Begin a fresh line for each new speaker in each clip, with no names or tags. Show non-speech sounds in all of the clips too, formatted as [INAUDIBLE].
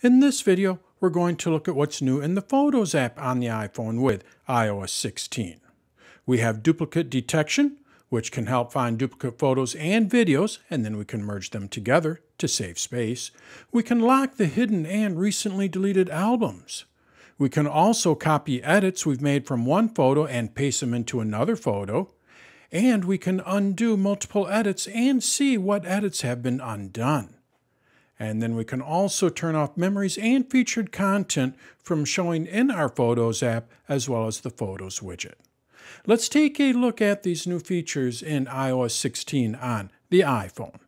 In this video, we're going to look at what's new in the Photos app on the iPhone with iOS 16. We have duplicate detection, which can help find duplicate photos and videos, and then we can merge them together to save space. We can lock the hidden and recently deleted albums. We can also copy edits we've made from one photo and paste them into another photo. And we can undo multiple edits and see what edits have been undone. And then we can also turn off memories and featured content from showing in our Photos app as well as the Photos widget. Let's take a look at these new features in iOS 16 on the iPhone.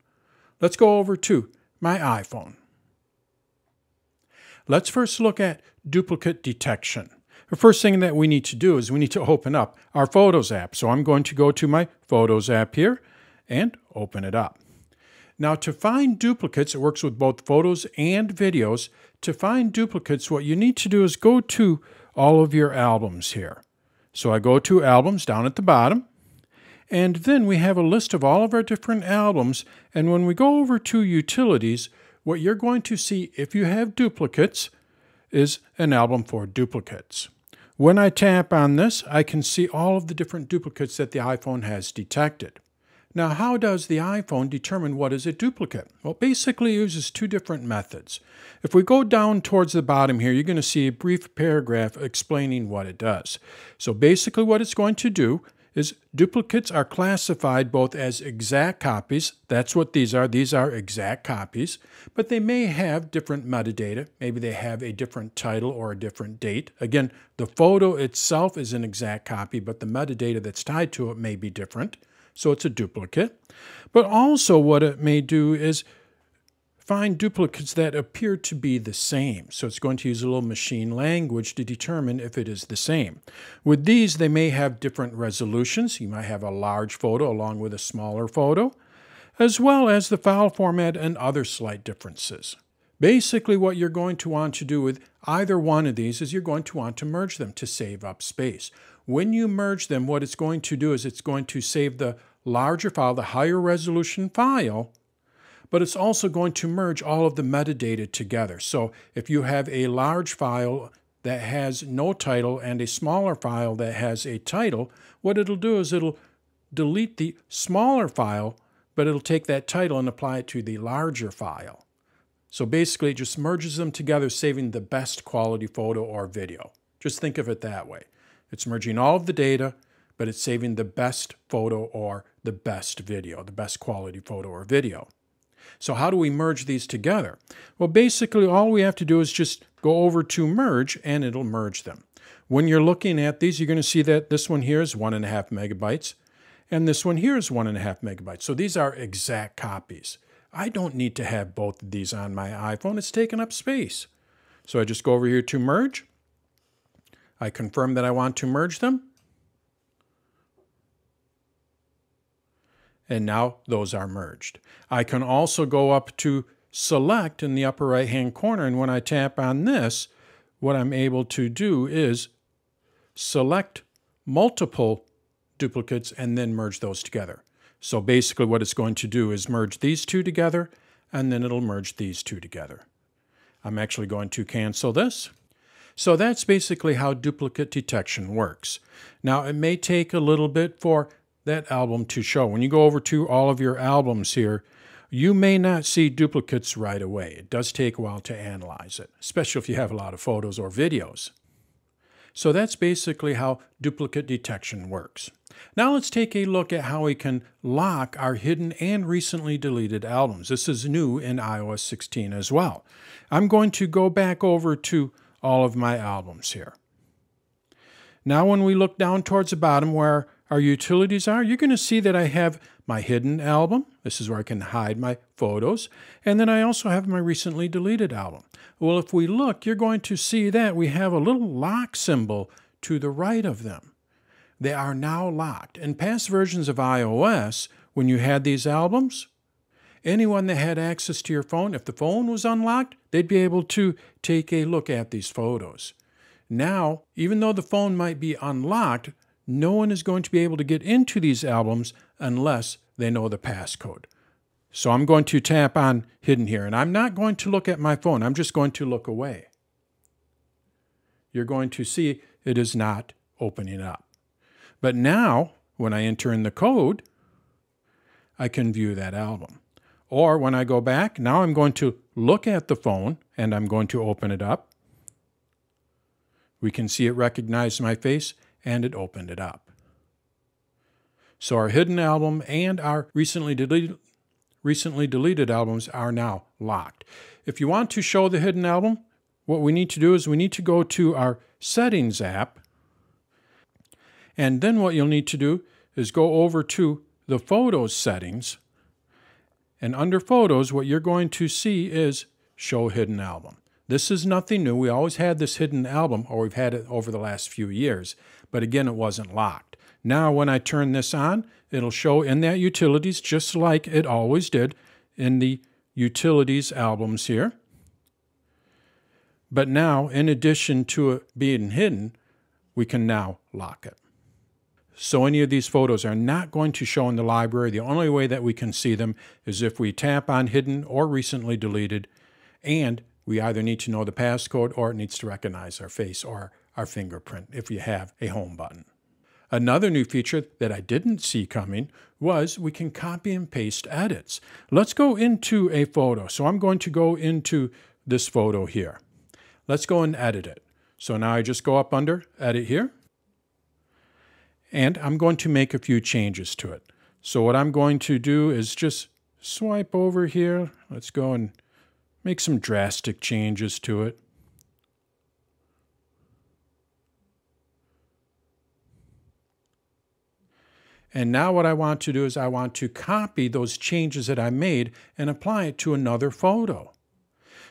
Let's go over to my iPhone. Let's first look at duplicate detection. The first thing that we need to do is we need to open up our Photos app. So I'm going to go to my Photos app here and open it up. Now to find duplicates, it works with both photos and videos. To find duplicates, what you need to do is go to all of your albums here. So I go to albums down at the bottom, and then we have a list of all of our different albums. And when we go over to utilities, what you're going to see if you have duplicates is an album for duplicates. When I tap on this, I can see all of the different duplicates that the iPhone has detected. Now, how does the iPhone determine what is a duplicate? Well, basically uses two different methods. If we go down towards the bottom here, you're going to see a brief paragraph explaining what it does. So basically what it's going to do is duplicates are classified both as exact copies, that's what these are, these are exact copies, but they may have different metadata. Maybe they have a different title or a different date. Again, the photo itself is an exact copy, but the metadata that's tied to it may be different so it's a duplicate. But also what it may do is find duplicates that appear to be the same. So it's going to use a little machine language to determine if it is the same. With these, they may have different resolutions. You might have a large photo along with a smaller photo, as well as the file format and other slight differences. Basically, what you're going to want to do with either one of these is you're going to want to merge them to save up space. When you merge them, what it's going to do is it's going to save the larger file, the higher resolution file, but it's also going to merge all of the metadata together. So if you have a large file that has no title and a smaller file that has a title, what it'll do is it'll delete the smaller file, but it'll take that title and apply it to the larger file. So basically, it just merges them together, saving the best quality photo or video. Just think of it that way. It's merging all of the data, but it's saving the best photo or the best video, the best quality photo or video. So how do we merge these together? Well, basically all we have to do is just go over to merge and it'll merge them. When you're looking at these, you're going to see that this one here is one and a half megabytes and this one here is one and a half megabytes. So these are exact copies. I don't need to have both of these on my iPhone. It's taking up space. So I just go over here to merge. I confirm that I want to merge them. And now those are merged. I can also go up to select in the upper right hand corner and when I tap on this what I'm able to do is select multiple duplicates and then merge those together. So basically what it's going to do is merge these two together and then it'll merge these two together. I'm actually going to cancel this. So that's basically how duplicate detection works. Now it may take a little bit for that album to show. When you go over to all of your albums here, you may not see duplicates right away. It does take a while to analyze it, especially if you have a lot of photos or videos. So that's basically how duplicate detection works. Now let's take a look at how we can lock our hidden and recently deleted albums. This is new in iOS 16 as well. I'm going to go back over to all of my albums here. Now when we look down towards the bottom where our utilities are, you're going to see that I have my hidden album. This is where I can hide my photos. And then I also have my recently deleted album. Well, if we look, you're going to see that we have a little lock symbol to the right of them. They are now locked. In past versions of iOS, when you had these albums, anyone that had access to your phone, if the phone was unlocked, they'd be able to take a look at these photos. Now, even though the phone might be unlocked, no one is going to be able to get into these albums unless they know the passcode. So I'm going to tap on hidden here, and I'm not going to look at my phone. I'm just going to look away. You're going to see it is not opening up. But now, when I enter in the code, I can view that album. Or when I go back, now I'm going to look at the phone and I'm going to open it up. We can see it recognized my face and it opened it up. So our hidden album and our recently deleted, recently deleted albums are now locked. If you want to show the hidden album, what we need to do is we need to go to our Settings app. And then what you'll need to do is go over to the Photos settings. And under Photos, what you're going to see is Show Hidden Album. This is nothing new. We always had this hidden album, or we've had it over the last few years. But again, it wasn't locked. Now, when I turn this on, it'll show in that utilities just like it always did in the utilities albums here. But now, in addition to it being hidden, we can now lock it. So any of these photos are not going to show in the library. The only way that we can see them is if we tap on hidden or recently deleted, and we either need to know the passcode or it needs to recognize our face or our fingerprint if you have a home button. Another new feature that I didn't see coming was we can copy and paste edits. Let's go into a photo. So I'm going to go into this photo here. Let's go and edit it. So now I just go up under Edit here. And I'm going to make a few changes to it. So what I'm going to do is just swipe over here. Let's go and make some drastic changes to it. And now what I want to do is I want to copy those changes that I made and apply it to another photo.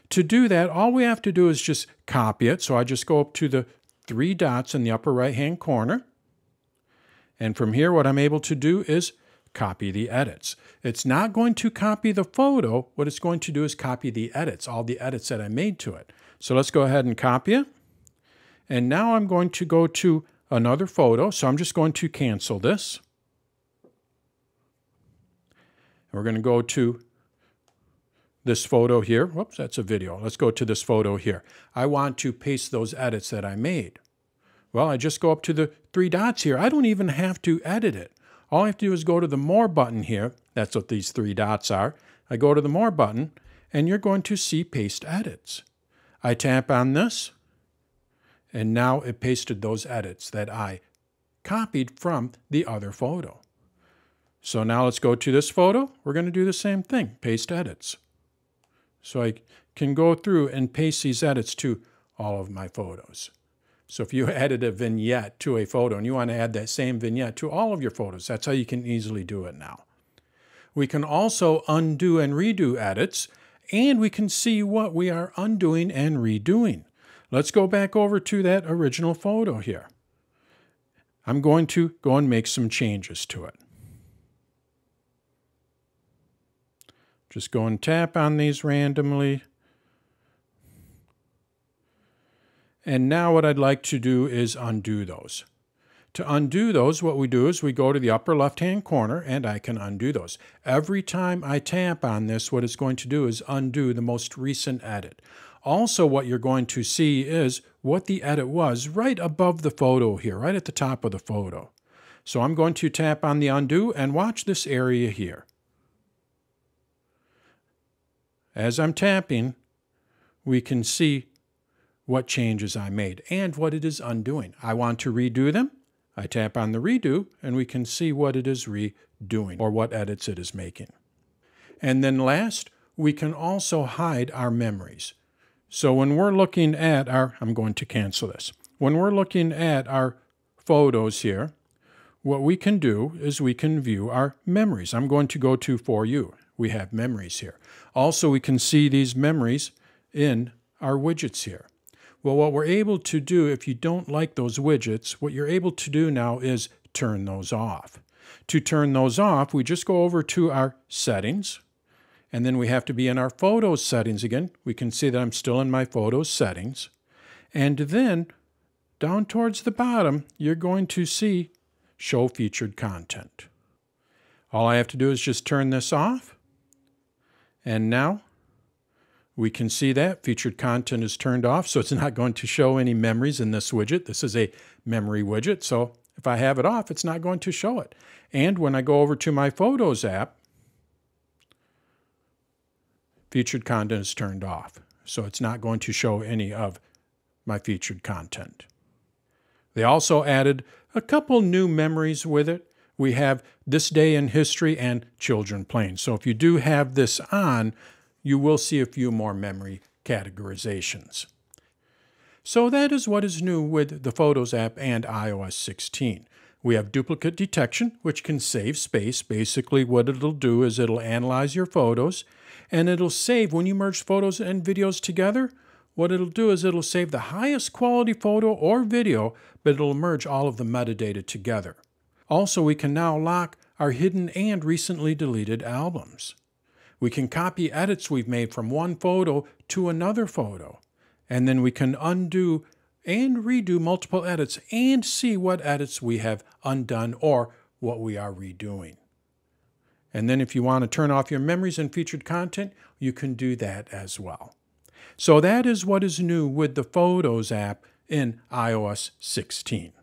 To do that, all we have to do is just copy it. So I just go up to the three dots in the upper right-hand corner. And from here, what I'm able to do is copy the edits. It's not going to copy the photo. What it's going to do is copy the edits, all the edits that I made to it. So let's go ahead and copy it. And now I'm going to go to another photo. So I'm just going to cancel this. And we're going to go to this photo here. Whoops, that's a video. Let's go to this photo here. I want to paste those edits that I made. Well, I just go up to the three dots here. I don't even have to edit it. All I have to do is go to the More button here. That's what these three dots are. I go to the More button, and you're going to see Paste Edits. I tap on this, and now it pasted those edits that I copied from the other photo. So now let's go to this photo. We're going to do the same thing, Paste Edits. So I can go through and paste these edits to all of my photos. So if you [LAUGHS] added a vignette to a photo and you want to add that same vignette to all of your photos, that's how you can easily do it now. We can also undo and redo edits, and we can see what we are undoing and redoing. Let's go back over to that original photo here. I'm going to go and make some changes to it. Just go and tap on these randomly. And now what I'd like to do is undo those. To undo those, what we do is we go to the upper left-hand corner and I can undo those. Every time I tap on this, what it's going to do is undo the most recent edit. Also, what you're going to see is what the edit was right above the photo here, right at the top of the photo. So I'm going to tap on the undo and watch this area here. As I'm tapping, we can see what changes I made and what it is undoing. I want to redo them. I tap on the redo and we can see what it is redoing or what edits it is making. And then last, we can also hide our memories. So when we're looking at our, I'm going to cancel this. When we're looking at our photos here, what we can do is we can view our memories. I'm going to go to For You. We have memories here. Also, we can see these memories in our widgets here. Well, what we're able to do, if you don't like those widgets, what you're able to do now is turn those off. To turn those off, we just go over to our settings, and then we have to be in our photos settings again. We can see that I'm still in my photos settings. And then down towards the bottom, you're going to see show featured content. All I have to do is just turn this off, And now we can see that featured content is turned off, so it's [LAUGHS] not going to show any memories in this widget. This is a memory widget, so if I have it off, it's not going to show it. And when I go over to my Photos app, featured content is turned off, so it's not going to show any of my featured content. They also added a couple new memories with it. We have This Day in History and Children Playing. So if you do have this on, you will see a few more memory categorizations. So that is what is new with the Photos app and iOS 16. We have duplicate detection, which can save space. Basically, what it'll do is it'll analyze your photos and it'll save when you merge photos and videos together. What it'll do is it'll save the highest quality photo or video, but it'll merge all of the metadata together. Also, we can now lock our hidden and recently deleted albums. We can copy edits we've made from one photo to another photo, and then we can undo and redo multiple edits and see what edits we have undone or what we are redoing. And then if you want to turn off your memories and featured content, you can do that as well. So that is what is new with the Photos app in iOS 16.